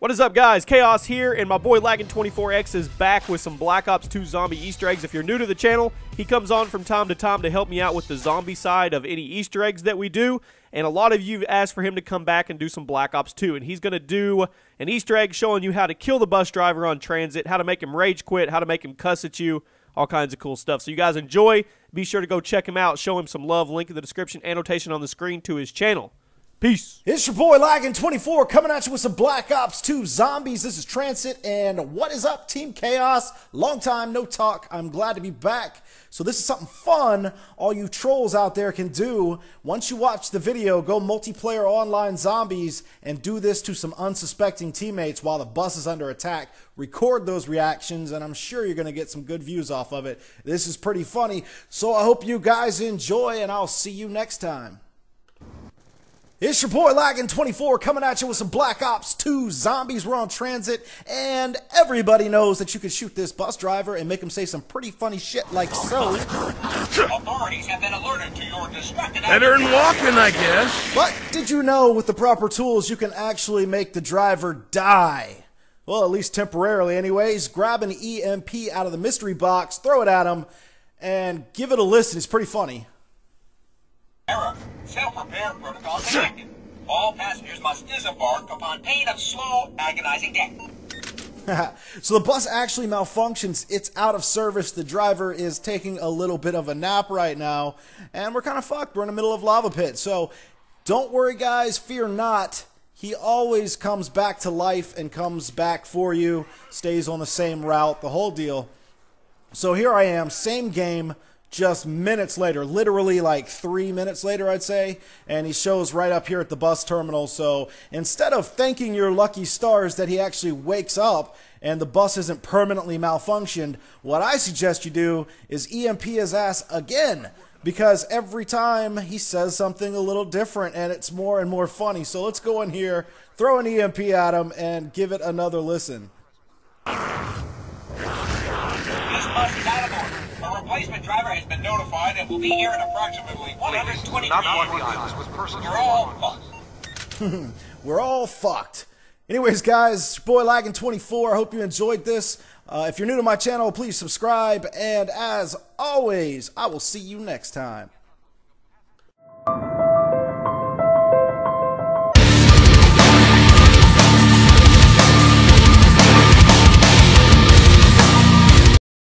What is up, guys? Chaos here, and my boy Laggin24x is back with some Black Ops 2 zombie Easter eggs. If you're new to the channel, he comes on from time to time to help me out with the zombie side of any Easter eggs that we do. And a lot of you asked for him to come back and do some Black Ops 2. And he's going to do an Easter egg showing you how to kill the bus driver on TranZit, how to make him rage quit, how to make him cuss at you, all kinds of cool stuff. So you guys enjoy. Be sure to go check him out, show him some love. Link in the description, annotation on the screen to his channel. Peace. It's your boy Laggin24 coming at you with some Black Ops 2 zombies. This is TranZit, and what is up, Team Chaos? Long time no talk. I'm glad to be back. So this is something fun all you trolls out there can do. Once you watch the video, go multiplayer online zombies and do this to some unsuspecting teammates while the bus is under attack. Record those reactions, and I'm sure you're going to get some good views off of it. This is pretty funny. So I hope you guys enjoy, and I'll see you next time. It's your boy Laggin24 coming at you with some Black Ops 2 zombies. We're on TranZit, and everybody knows that you can shoot this bus driver and make him say some pretty funny shit like so. Authorities have been alerted to your destructive Better than walking, I guess. But did you know with the proper tools you can actually make the driver die? Well, at least temporarily, anyways. Grab an EMP out of the mystery box, throw it at him, and give it a listen. It's pretty funny. Error. Self-repair protocols are. All passengers must disembark upon pain of slow, agonizing death. so the bus actually malfunctions. It's out of service. The driver is taking a little bit of a nap right now, and we're kind of fucked. We're in the middle of lava pit. So don't worry, guys. Fear not. He always comes back to life and comes back for you. Stays on the same route. The whole deal. So here I am, same game just minutes later, literally like three minutes later, I'd say, and he shows right up here at the bus terminal. So instead of thanking your lucky stars that he actually wakes up and the bus isn't permanently malfunctioned, what I suggest you do is EMP his ass again. Because every time he says something a little different and it's more and more funny. So let's go in here, throw an EMP at him, and give it another listen. Replacement driver has been notified and will be here in approximately 120 Not minutes. one the islands with persons You're all fucked. We're all fucked. Anyways, guys, boy Laggin24. I hope you enjoyed this. Uh, if you're new to my channel, please subscribe. And as always, I will see you next time.